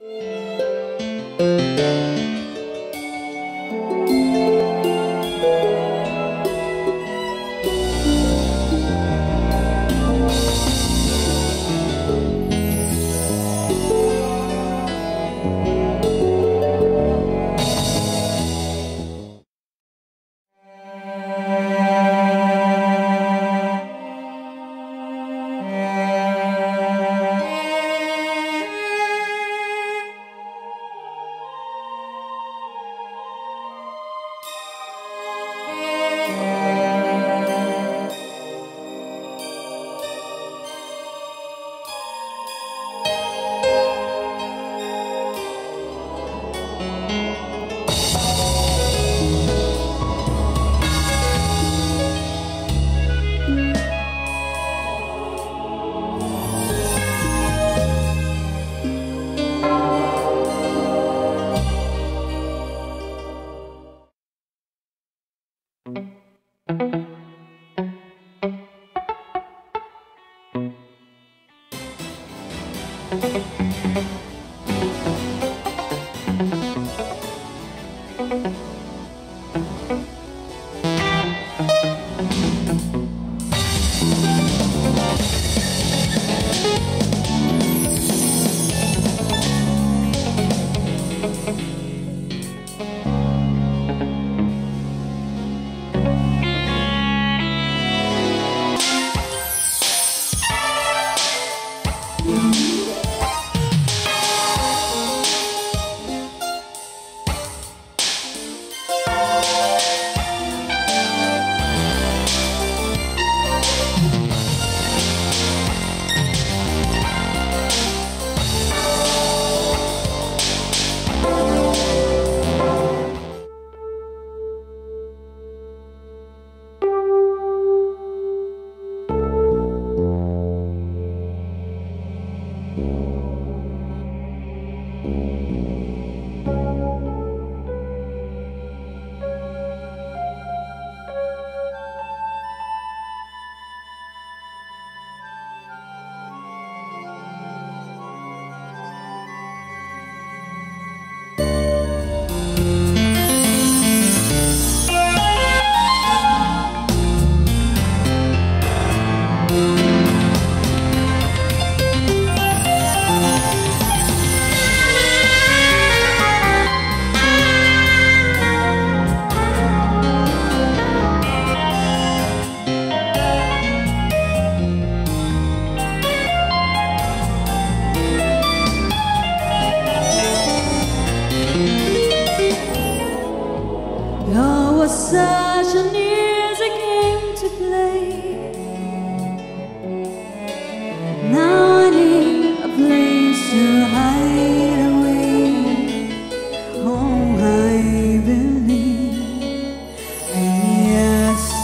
Thank. Love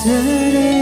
yesterday.